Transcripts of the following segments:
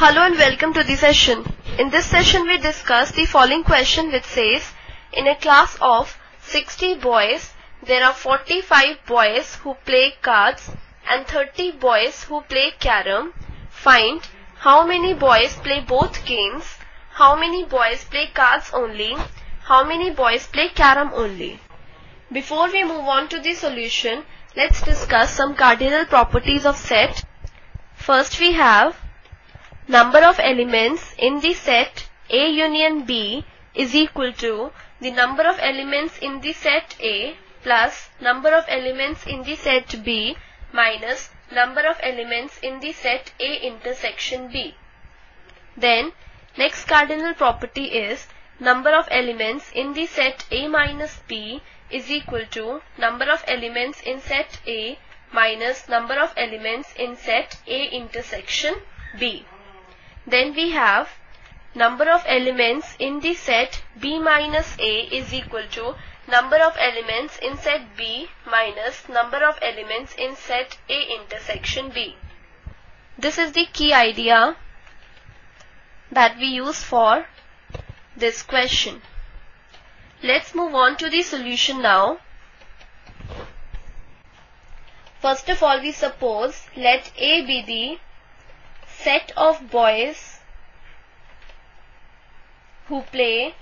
Hello and welcome to the session. In this session we discuss the following question which says, in a class of 60 boys, there are 45 boys who play cards and 30 boys who play carom. Find how many boys play both games, how many boys play cards only, how many boys play carom only. Before we move on to the solution, let's discuss some cardinal properties of set. First we have number of elements in the set A union B is equal to the number of elements in the set A plus number of elements in the set B minus number of elements in the set A intersection B. Then next cardinal property is number of elements in the set A minus B is equal to number of elements in set A minus number of elements in set A intersection B. Then we have number of elements in the set B minus A is equal to number of elements in set B minus number of elements in set A intersection B. This is the key idea that we use for this question. Let's move on to the solution now. First of all, we suppose let A be the set of boys who play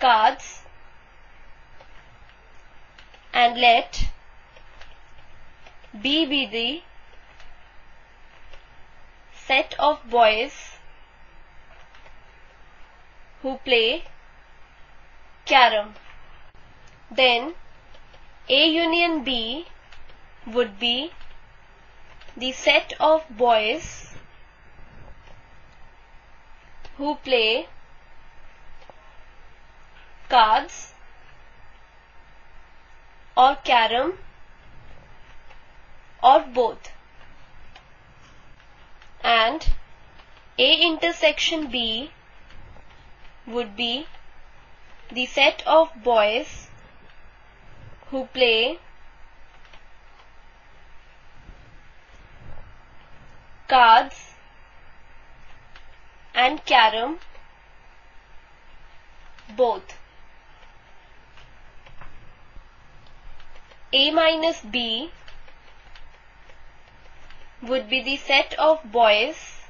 cards and let B be the set of boys who play carom. Then A union B would be the set of boys who play cards or carom or both. And A intersection B would be the set of boys who play cards and carom both. A minus B would be the set of boys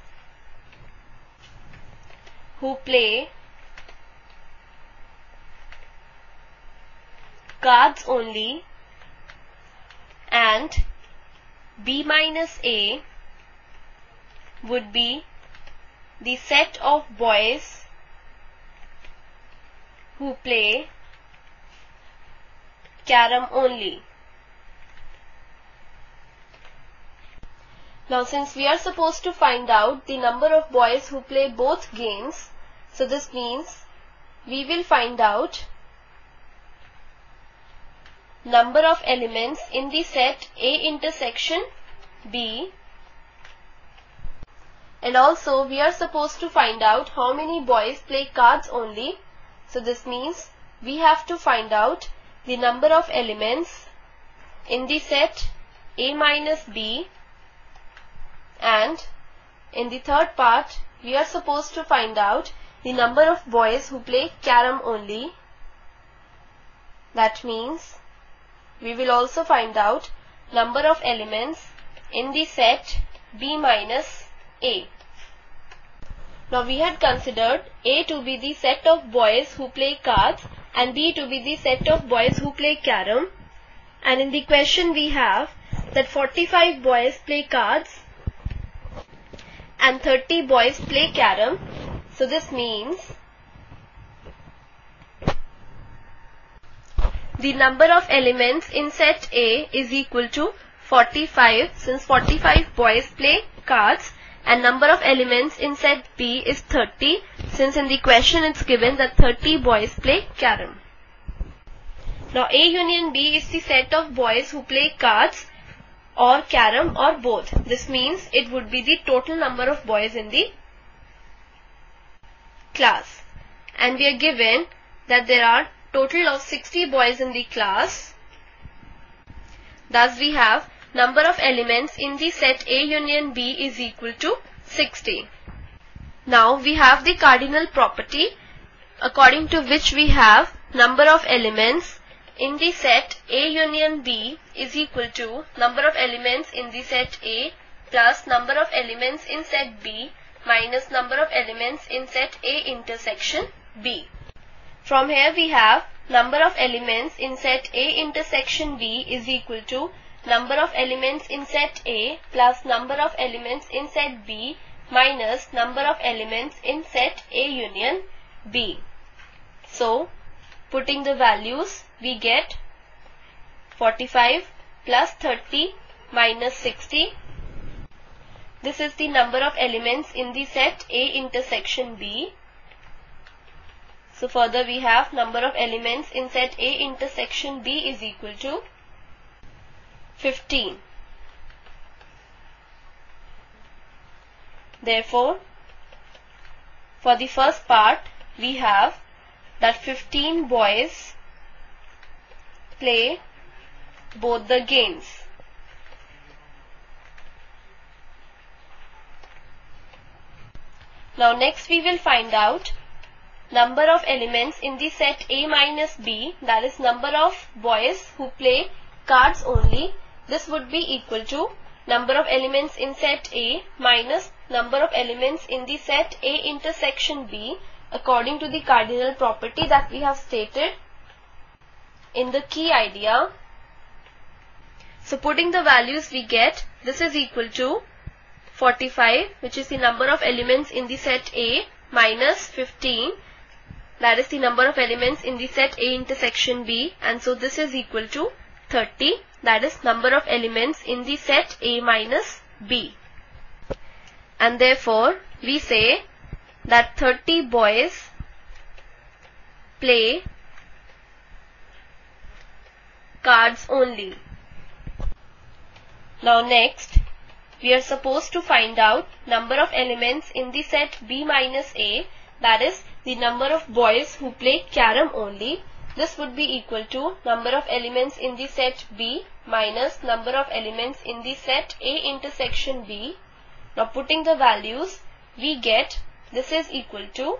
who play cards only and B minus A would be the set of boys who play carom only. Now since we are supposed to find out the number of boys who play both games, so this means we will find out number of elements in the set A intersection B and also we are supposed to find out how many boys play cards only. So this means we have to find out the number of elements in the set A minus B and in the third part we are supposed to find out the number of boys who play carom only. That means we will also find out number of elements in the set B minus A. Now we had considered A to be the set of boys who play cards and B to be the set of boys who play carom. And in the question we have that 45 boys play cards and 30 boys play carom. So this means the number of elements in set A is equal to 45 since 45 boys play cards and number of elements in set B is 30 since in the question it's given that 30 boys play carom. Now A union B is the set of boys who play cards or carom or both. This means it would be the total number of boys in the class. And we are given that there are total of 60 boys in the class. Thus we have number of elements in the set A union B is equal to 60. Now we have the cardinal property according to which we have number of elements in the set A union B is equal to number of elements in the set A plus number of elements in set B minus number of elements in set A intersection B. From here we have number of elements in set A intersection B is equal to number of elements in set A plus number of elements in set B minus number of elements in set A union B. So, putting the values we get 45 plus 30 minus 60. This is the number of elements in the set A intersection B. So further we have number of elements in set A intersection B is equal to 15. Therefore, for the first part we have that 15 boys play both the games. Now next we will find out number of elements in the set A minus B that is number of boys who play cards only. This would be equal to number of elements in set A minus number of elements in the set A intersection B according to the cardinal property that we have stated in the key idea. So putting the values we get this is equal to 45 which is the number of elements in the set A minus 15 that is the number of elements in the set A intersection B. And so this is equal to 30 that is number of elements in the set A minus B. And therefore we say that 30 boys play cards only. Now next, we are supposed to find out number of elements in the set B minus A that is the number of boys who play carom only. This would be equal to number of elements in the set B minus number of elements in the set A intersection B. Now putting the values, we get this is equal to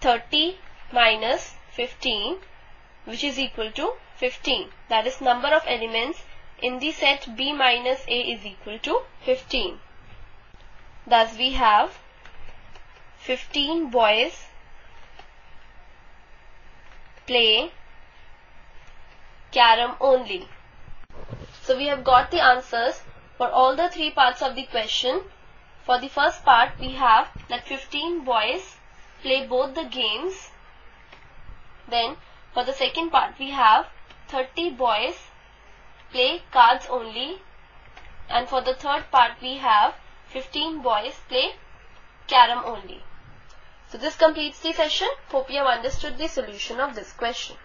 30 minus 15 which is equal to 15. That is number of elements in the set B minus A is equal to 15. Thus we have 15 boys play carom only. So we have got the answers for all the three parts of the question. For the first part we have that 15 boys play both the games. Then for the second part we have 30 boys play cards only. And for the third part we have 15 boys play carom only. So this completes the session. Hope you have understood the solution of this question.